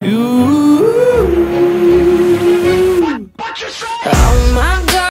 You. What, you say?